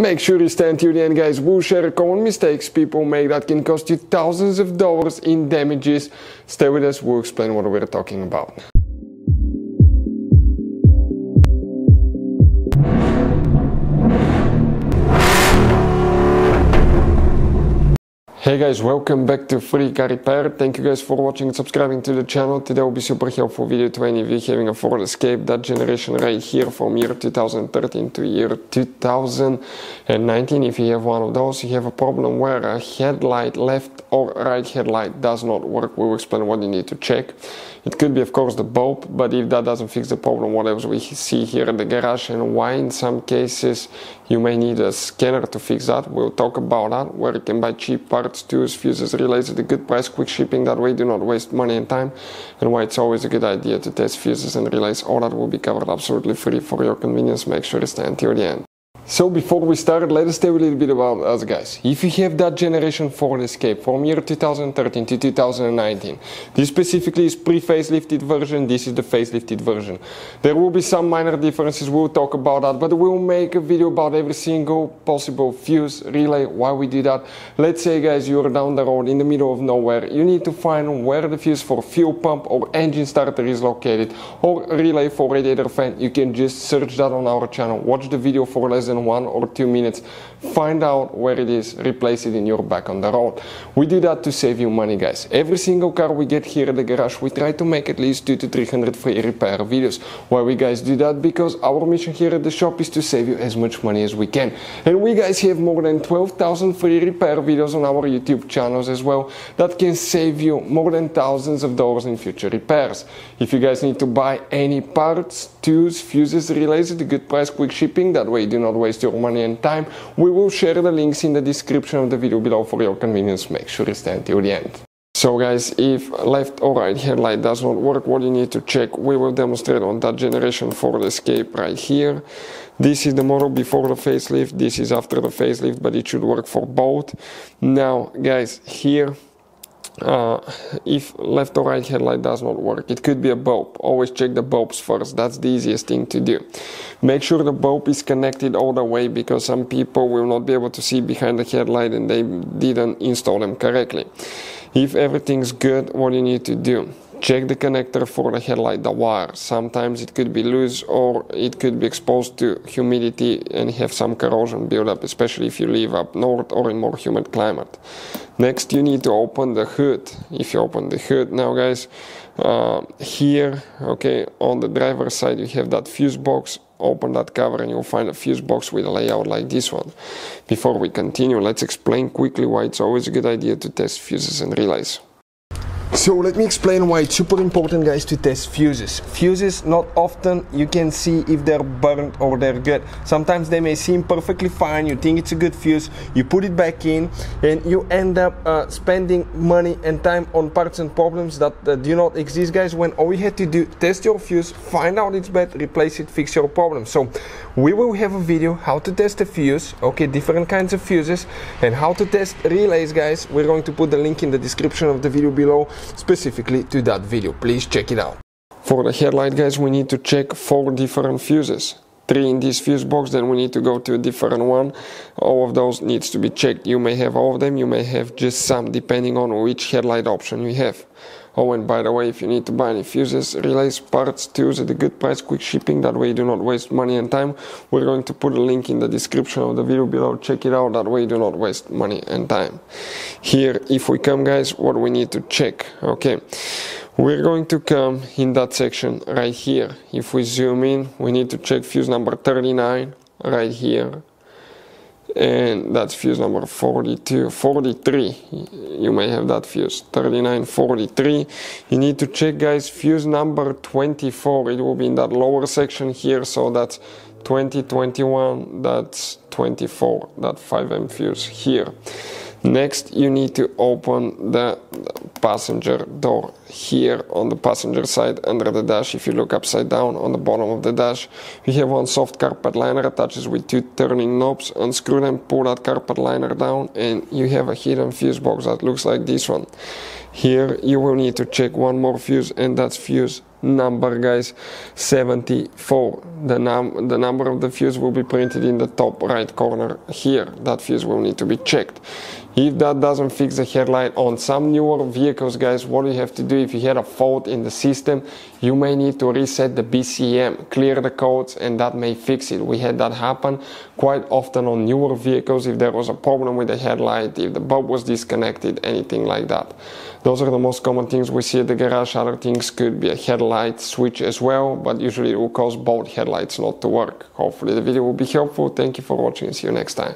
Make sure you stand till the end guys, we'll share common mistakes people make that can cost you thousands of dollars in damages. Stay with us, we'll explain what we're talking about. Hey guys, welcome back to Free Car Repair. Thank you guys for watching and subscribing to the channel. Today will be super helpful video to any of you having a Ford Escape, that generation right here from year 2013 to year 2019. If you have one of those, you have a problem where a headlight, left or right headlight does not work. We will explain what you need to check. It could be of course the bulb, but if that doesn't fix the problem, what else we see here in the garage and why in some cases you may need a scanner to fix that. We'll talk about that, where you can buy cheap parts, tools, fuses, relays at a good price, quick shipping, that way do not waste money and time, and why it's always a good idea to test fuses and relays. All that will be covered absolutely free for your convenience. Make sure to stay until the end. So before we start, let us tell a little bit about us guys. If you have that generation Ford Escape from year 2013 to 2019, this specifically is pre-facelifted version, this is the facelifted version. There will be some minor differences, we'll talk about that, but we'll make a video about every single possible fuse, relay, why we do that. Let's say guys, you're down the road in the middle of nowhere, you need to find where the fuse for fuel pump or engine starter is located, or relay for radiator fan, you can just search that on our channel, watch the video for less than one or two minutes, find out where it is, replace it in your back on the road. We do that to save you money guys. Every single car we get here at the garage, we try to make at least two to 300 free repair videos. Why we guys do that? Because our mission here at the shop is to save you as much money as we can. And we guys have more than 12,000 free repair videos on our YouTube channels as well that can save you more than thousands of dollars in future repairs. If you guys need to buy any parts, tools, fuses, relays at a good price, quick shipping, that way you do not waste your money and time. We will share the links in the description of the video below for your convenience. Make sure you stay until the end. So guys, if left or right headlight does not work, what you need to check, we will demonstrate on that generation Ford Escape right here. This is the model before the facelift, this is after the facelift, but it should work for both. Now guys, here uh, if left or right headlight does not work. It could be a bulb. Always check the bulbs first. That's the easiest thing to do. Make sure the bulb is connected all the way because some people will not be able to see behind the headlight and they didn't install them correctly. If everything's good, what you need to do? Check the connector for the headlight, the wire. Sometimes it could be loose or it could be exposed to humidity and have some corrosion buildup, especially if you live up north or in more humid climate. Next, you need to open the hood. If you open the hood now, guys, uh, here, okay, on the driver's side, you have that fuse box. Open that cover and you'll find a fuse box with a layout like this one. Before we continue, let's explain quickly why it's always a good idea to test fuses and relays. So let me explain why it's super important guys to test fuses. Fuses not often you can see if they're burnt or they're good. Sometimes they may seem perfectly fine, you think it's a good fuse, you put it back in and you end up uh, spending money and time on parts and problems that uh, do not exist guys when all you had to do test your fuse, find out it's bad, replace it, fix your problem. So we will have a video how to test a fuse, okay, different kinds of fuses and how to test relays guys. We're going to put the link in the description of the video below specifically to that video. Please check it out. For the headlight guys we need to check four different fuses. Three in this fuse box, then we need to go to a different one. All of those needs to be checked. You may have all of them, you may have just some depending on which headlight option you have. Oh, and by the way, if you need to buy any fuses, relays, parts, tools at a good price, quick shipping, that way you do not waste money and time, we're going to put a link in the description of the video below. Check it out, that way you do not waste money and time. Here, if we come, guys, what we need to check, okay. We're going to come in that section right here. If we zoom in, we need to check fuse number 39 right here and that's fuse number 42 43 you may have that fuse 39 43 you need to check guys fuse number 24 it will be in that lower section here so that's 2021 that's 24 that 5m fuse here Next, you need to open the passenger door here on the passenger side under the dash. If you look upside down on the bottom of the dash, we have one soft carpet liner attaches with two turning knobs. Unscrew them, pull that carpet liner down, and you have a hidden fuse box that looks like this one. Here, you will need to check one more fuse, and that's fuse number guys 74 the num the number of the fuse will be printed in the top right corner here. That fuse will need to be checked. If that doesn't fix the headlight on some newer vehicles guys what you have to do if you had a fault in the system you may need to reset the BCM clear the codes and that may fix it. We had that happen quite often on newer vehicles. If there was a problem with the headlight if the bulb was disconnected anything like that. Those are the most common things we see at the garage. Other things could be a headlight switch as well but usually it will cause both headlights not to work. Hopefully the video will be helpful. Thank you for watching see you next time